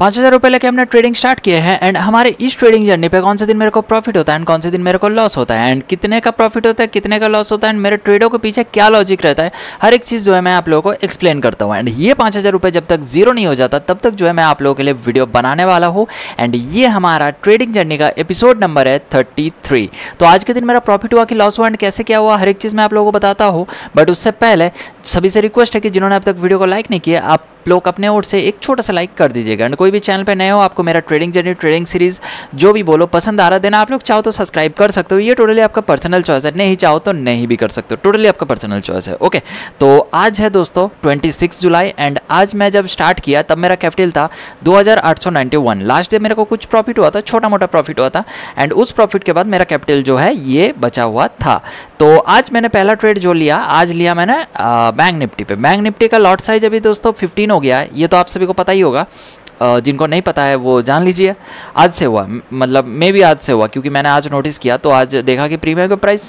पाँच हज़ार रुपये लेके हमने ट्रेडिंग स्टार्ट किए हैं एंड हमारे इस ट्रेडिंग जर्नी पे कौन से दिन मेरे को प्रॉफिट होता है एंड कौन से दिन मेरे को लॉस होता है एंड कितने का प्रॉफिट होता है, कितने का लॉस होता है एंड मेरे ट्रेडों के पीछे क्या लॉजिक रहता है, हर एक चीज़ जो है मैं आप लोगों को एक्सप्लेन करता हूँ। एंड ये पाँच हज़ार रुपये जब तक ज़ीरो नहीं हो जाता, तब तक जो है मैं आप लोगों के लिए वीडियो बनाने वाला हूँ। एंड ये हमारा ट्रेडिंग जर्नी का एपिसोड नंबर है थर्टी थ्री तो आज के दिन मेरा प्रॉफिट हुआ कि लॉस हुआ एंड कैसे क्या हुआ, हर एक चीज़ मैं आप लोगों को बताता हूँ। बट उससे पहले सभी से रिक्वेस्ट है कि जिन्होंने अब तक वीडियो को लाइक नहीं किया, आप लोग अपने ओर से एक छोटा सा लाइक कर दीजिएगा। एंड कोई भी चैनल पर नए हो, आपको मेरा ट्रेडिंग जर्नी ट्रेडिंग सीरीज़ जो भी बोलो, पसंद आ रहा देना। आप लोग चाहो तो सब्सक्राइब कर सकते हो। ये टोटली आपका पर्सनल चॉइस है। नहीं चाहो तो नहीं भी कर सकते हो। टोटली आपका पर्सनल चॉइस है। ओके तो आज है दोस्तों ट्वेंटी जुलाई एंड आज मैं जब स्टार्ट किया, तब मेरा कैपिटल था दो लास्ट डे मेरे को कुछ प्रॉफिट हुआ था छोटा मोटा प्रॉफिट हुआ था। एंड उस प्रॉफिट के बाद मेरा कैपिटल जो है, ये बचा हुआ था। तो आज मैंने पहला ट्रेड जो लिया, आज लिया मैंने बैंक निफ्टी पे। बैंक निफ्टी का लॉट साइज़ अभी दोस्तों 15 हो गया है। ये तो आप सभी को पता ही होगा। जिनको नहीं पता है, वो जान लीजिए। आज से हुआ। मतलब मे भी आज से हुआ, क्योंकि मैंने आज नोटिस किया तो आज देखा कि प्रीमियम का प्राइस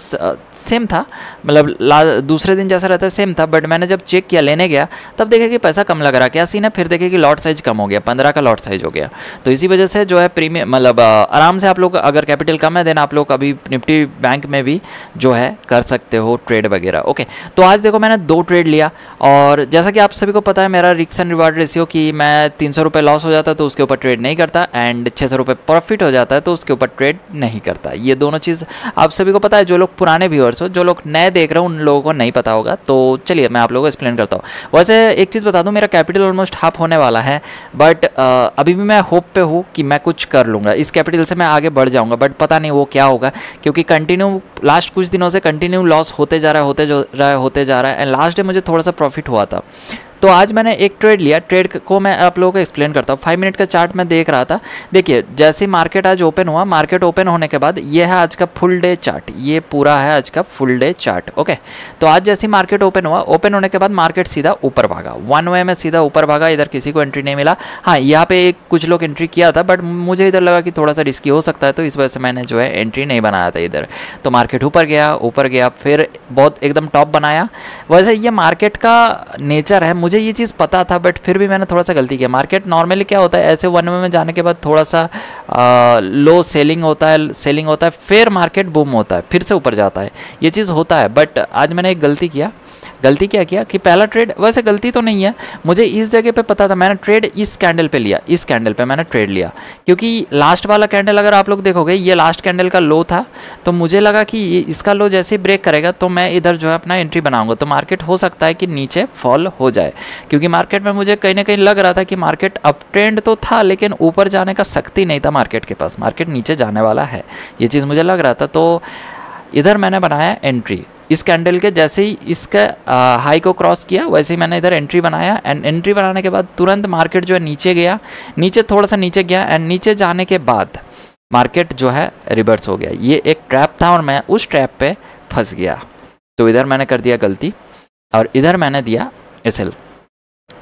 सेम था। मतलब ला, दूसरे दिन जैसा रहता है सेम था। बट मैंने जब चेक किया, लेने गया, तब देखा कि पैसा कम लग रहा क्या सीन है? फिर देखे कि लॉट साइज़ कम हो गया, पंद्रह का लॉट साइज़ हो गया। तो इसी वजह से जो है प्रीमियम मतलब आराम से आप लोग अगर कैपिटल कम है देन आप लोग अभी निफ्टी बैंक में भी जो है कर सकते हो ट्रेड वगैरह। ओके तो आज देखो मैंने दो ट्रेड लिया, और जैसा कि आप सभी को पता है, मेरा रिक्स एंड रिवार्ड रेशियो कि मैं तीन सौ रुपये लॉस हो जाता है तो उसके ऊपर ट्रेड नहीं करता एंड छः सौ प्रॉफिट हो जाता है तो उसके ऊपर ट्रेड नहीं करता। ये दोनों चीज़ आप सभी को पता है, जो लोग पुराने व्यूअर्स हो, जो लोग नए देख रहे हो, उन लोगों को नहीं पता होगा। तो चलिए, मैं आप लोगों को एक्सप्लेन करता हूँ। वैसे एक चीज़ बता दूँ, मेरा कैपिटल ऑलमोस्ट हाफ़ होने वाला है बट अभी भी मैं होप पे हूँ कि मैं कुछ कर लूँगा। इस कैपिटल से मैं आगे बढ़ जाऊँगा बट पता नहीं वो क्या होगा, क्योंकि कंटिन्यू लास्ट कुछ दिनों से कंटिन्यू लॉस होते जा रहा है, होते जा रहा है, होते जा रहा है एंड लास्ट डे मुझे थोड़ा सा प्रॉफिट हुआ था। तो आज मैंने एक ट्रेड लिया। ट्रेड को मैं आप लोगों को एक्सप्लेन करता हूँ। फाइव मिनट का चार्ट मैं देख रहा था। देखिए, जैसे मार्केट आज ओपन हुआ मार्केट ओपन होने के बाद ये है आज का फुल डे चार्ट ये पूरा है आज का फुल डे चार्ट ओके तो आज जैसे मार्केट ओपन हुआ ओपन होने के बाद मार्केट सीधा ऊपर भागा। वन वे में सीधा ऊपर भागा, इधर किसी को एंट्री नहीं मिला। हाँ यहाँ पे कुछ लोग एंट्री किया था बट मुझे इधर लगा कि थोड़ा सा रिस्की हो सकता है तो इस वजह से मैंने जो है एंट्री नहीं बनाया था इधर। तो मार्केट ऊपर गया ऊपर गया, फिर बहुत एकदम टॉप बनाया। वैसे ये मार्केट का नेचर है मुझे ये चीज़ पता था बट फिर भी मैंने थोड़ा सा गलती किया। मार्केट नॉर्मली क्या होता है, ऐसे वन वे में जाने के बाद थोड़ा सा लो सेलिंग होता है सेलिंग होता है, फिर मार्केट बूम होता है, फिर से ऊपर जाता है। ये चीज़ होता है बट आज मैंने एक गलती किया। गलती क्या किया कि पहला ट्रेड वैसे गलती तो नहीं है, मुझे इस जगह पे पता था, मैंने ट्रेड इस कैंडल पे लिया, इस कैंडल पे मैंने ट्रेड लिया। क्योंकि लास्ट वाला कैंडल अगर आप लोग देखोगे, ये लास्ट कैंडल का लो था तो मुझे लगा कि इसका लो जैसे ब्रेक करेगा तो मैं इधर जो है अपना एंट्री बनाऊँगा। तो मार्केट हो सकता है कि नीचे फॉल हो जाए। क्योंकि मार्केट में मुझे कहीं ना कहीं लग रहा था कि मार्केट अप ट्रेंड तो था, लेकिन ऊपर जाने का शक्ति नहीं था मार्केट के पास। मार्केट नीचे जाने वाला है। ये चीज़ मुझे लग रहा था। तो इधर मैंने बनाया एंट्री इस कैंडल के जैसे ही इसका हाई को क्रॉस किया, वैसे ही मैंने इधर एंट्री बनाया। एंड एंट्री बनाने के बाद तुरंत मार्केट जो है नीचे गया। नीचे थोड़ा सा नीचे गया। एंड नीचे जाने के बाद मार्केट जो है रिवर्स हो गया। ये एक ट्रैप था और मैं उस ट्रैप पे फंस गया। तो इधर मैंने कर दिया गलती। और इधर मैंने दिया एस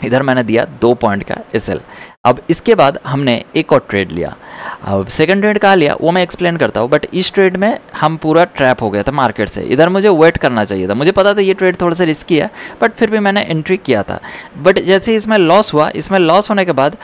इधर मैंने दिया दो पॉइंट का एसएल अब इसके बाद हमने एक और ट्रेड लिया। अब सेकंड ट्रेड कहा लिया? वो मैं एक्सप्लेन करता हूँ बट इस ट्रेड में हम पूरा ट्रैप हो गया था मार्केट से। इधर मुझे वेट करना चाहिए था। मुझे पता था ये ट्रेड थोड़ा सा रिस्की है बट फिर भी मैंने एंट्री किया था। बट जैसे इसमें लॉस हुआ, इसमें लॉस होने के बाद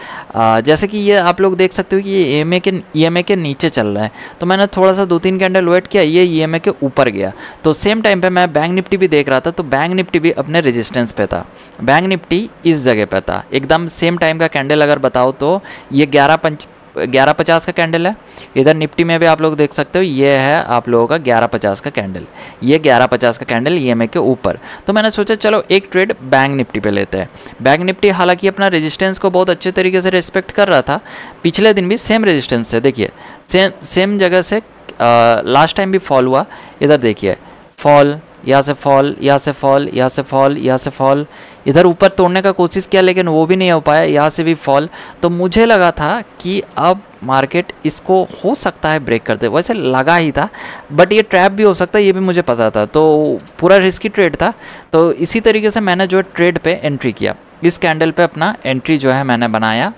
जैसे कि ये आप लोग देख सकते हो कि ये ई के ई के नीचे चल रहा है। तो मैंने थोड़ा सा दो तीन कैंडल वेट किया, ये ई के ऊपर गया। तो सेम टाइम पर मैं बैंक निफ्टी भी देख रहा था तो बैंक निफ्टी भी अपने रजिस्टेंस पे था। बैंक निफ्टी इस जगह पर था। एकदम सेम टाइम का कैंडल अगर बताओ तो ये ग्यारह पंच, ग्यारह पचास का कैंडल है। इधर निफ्टी में भी आप लोग देख सकते हो, ये है आप लोगों का ग्यारह पचास का कैंडल ये ग्यारह पचास का कैंडल ई के ऊपर। तो मैंने सोचा, चलो एक ट्रेड बैंक निफ्टी पे लेते हैं। बैंक निफ्टी हालाँकि अपना रेजिस्टेंस को बहुत अच्छे तरीके से रिस्पेक्ट कर रहा था। पिछले दिन भी सेम रेजिस्टेंस से, देखिए सेम सेम जगह से लास्ट टाइम भी फॉल हुआ। इधर देखिए फॉल यहाँ से फॉल यहाँ से फॉल यहाँ से फॉल यहाँ से फॉल इधर ऊपर तोड़ने का कोशिश किया, लेकिन वो भी नहीं हो पाया, यहाँ से भी फॉल तो मुझे लगा था कि अब मार्केट इसको हो सकता है ब्रेक करते वैसे लगा ही था बट ये ट्रैप भी हो सकता है, ये भी मुझे पता था। तो पूरा रिस्की ट्रेड था। तो इसी तरीके से मैंने जो ट्रेड पे एंट्री किया, इस कैंडल पे अपना एंट्री जो है मैंने बनाया।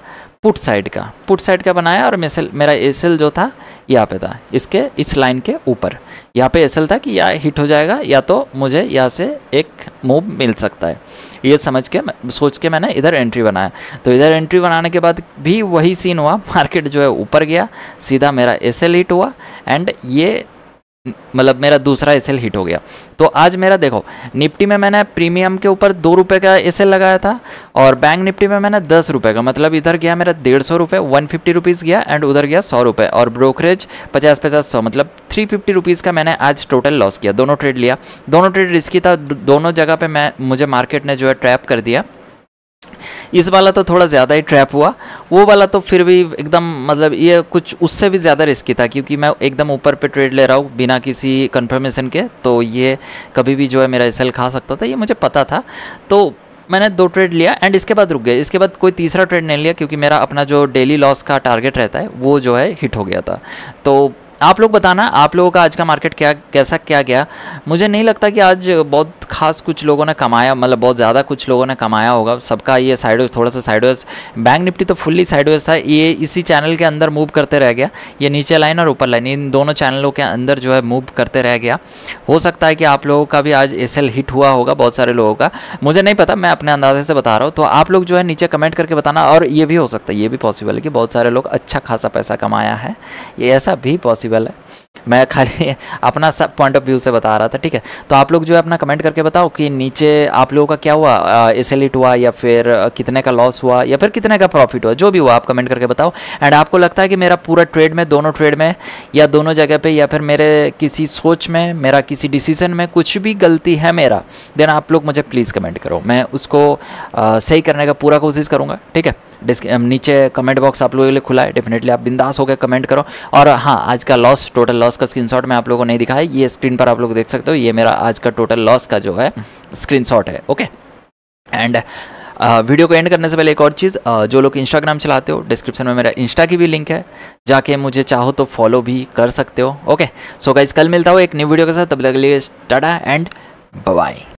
पुट साइड का, पुट साइड का बनाया और मेसल, मेरा एसल जो था, यहाँ पे था, इसके, इस लाइन के ऊपर। यहाँ पे एसल था कि या हिट हो जाएगा, या तो मुझे यहाँ से एक मूव मिल सकता है। ये समझ के सोच के मैंने इधर एंट्री बनाया। तो इधर एंट्री बनाने के बाद भी वही सीन हुआ मार्केट जो है ऊपर गया, सीधा मेरा एसएल हिट हुआ एंड ये मतलब मेरा दूसरा एसएल हिट हो गया। तो आज मेरा देखो, निफ्टी में मैंने प्रीमियम के ऊपर दो रुपये का एसएल लगाया था और बैंक निफ्टी में मैंने दस रुपये का मतलब इधर गया मेरा डेढ़ सौ रुपये वन फिफ्टी रुपीज़ गया एंड उधर गया सौ रुपये और ब्रोकरेज पचास पचास सौ मतलब थ्री फिफ्टी रुपीज़ का मैंने आज टोटल लॉस किया। दोनों ट्रेड लिया। दोनों ट्रेड रिस्की था दोनों जगह पर मैं, मुझे मार्केट ने जो है ट्रैप कर दिया। इस वाला तो थोड़ा ज़्यादा ही ट्रैप हुआ। वो वाला तो फिर भी एकदम मतलब ये कुछ उससे भी ज़्यादा रिस्की था, क्योंकि मैं एकदम ऊपर पे ट्रेड ले रहा हूँ बिना किसी कंफर्मेशन के। तो ये कभी भी जो है मेरा एस खा सकता था, ये मुझे पता था। तो मैंने दो ट्रेड लिया एंड इसके बाद रुक गया इसके बाद कोई तीसरा ट्रेड नहीं लिया, क्योंकि मेरा अपना जो डेली लॉस का टारगेट रहता है, वो जो है हिट हो गया था। तो आप लोग बताना, आप लोगों का आज का मार्केट क्या, कैसा क्या गया? मुझे नहीं लगता कि आज बहुत खास कुछ लोगों ने कमाया मतलब बहुत ज़्यादा कुछ लोगों ने कमाया होगा। सबका ये साइडवेज थोड़ा सा साइडवेज बैंक निफ्टी तो फुल्ली साइडवेज था, ये इसी चैनल के अंदर मूव करते रह गया। ये नीचे लाइन और ऊपर लाइन इन दोनों चैनलों के अंदर जो है मूव करते रह गया। हो सकता है कि आप लोगों का भी आज एस हिट हुआ होगा, बहुत सारे लोगों का। मुझे नहीं पता, मैं अपने अंदाजे से बता रहा हूँ। तो आप लोग जो है नीचे कमेंट करके बताना, और ये भी हो सकता है, ये भी पॉसिबल है कि बहुत सारे लोग अच्छा खासा पैसा कमाया है। ये ऐसा भी पॉसिबल है। मैं खाली अपना सब पॉइंट ऑफ़ व्यू से बता रहा था ठीक है? तो आप लोग जो है अपना कमेंट करके बताओ कि नीचे आप लोगों का क्या हुआ? एस एल हुआ या फिर कितने का लॉस हुआ या फिर कितने का प्रॉफिट हुआ? जो भी हुआ आप कमेंट करके बताओ। एंड आपको लगता है कि मेरा पूरा ट्रेड में दोनों ट्रेड में या दोनों जगह पर या फिर मेरे किसी सोच में मेरा किसी डिसीज़न में कुछ भी गलती है मेरा देन आप लोग मुझे प्लीज़ कमेंट करो। मैं उसको आ, सही करने का पूरा कोशिश करूँगा ठीक है? नीचे कमेंट बॉक्स आप लोगों के लिए खुला है डेफिनेटली आप बिंदास होकर कमेंट करो। और हाँ आज का लॉस टोटल लॉस का स्क्रीनशॉट मैं आप लोगों को नहीं दिखाया, ये स्क्रीन पर आप लोग देख सकते हो, ये मेरा आज का टोटल लॉस का जो है स्क्रीनशॉट है ओके एंड वीडियो को एंड करने से पहले एक और चीज़ जो लोग इंस्टाग्राम चलाते हो डिस्क्रिप्शन में मेरा इंस्टा की भी लिंक है, जाके मुझे चाहो तो फॉलो भी कर सकते हो ओके सो गाइस कल मिलता हो एक न्यू वीडियो के साथ, तब तक लिए, टाटा एंड बाय